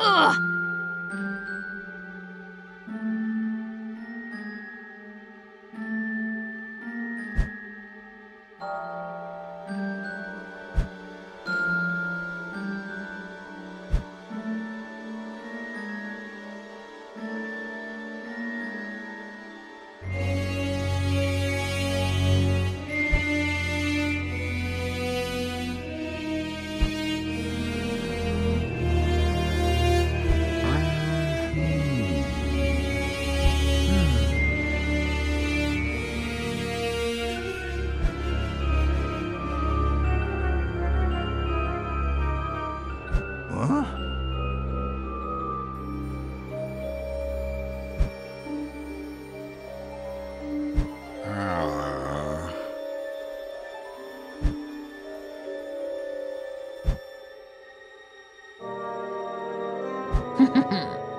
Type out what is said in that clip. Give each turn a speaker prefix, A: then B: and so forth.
A: Ugh! Huh? Ah.